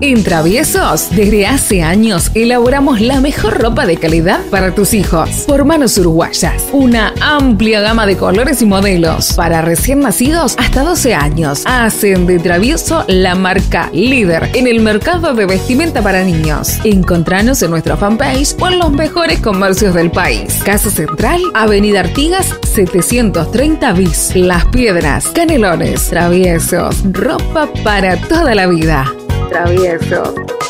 En Traviesos, desde hace años elaboramos la mejor ropa de calidad para tus hijos. Por manos uruguayas, una amplia gama de colores y modelos. Para recién nacidos hasta 12 años, hacen de Travieso la marca líder en el mercado de vestimenta para niños. Encontranos en nuestra fanpage o en los mejores comercios del país. Casa Central, Avenida Artigas, 730 bis. Las Piedras, Canelones, Traviesos, ropa para toda la vida travieso.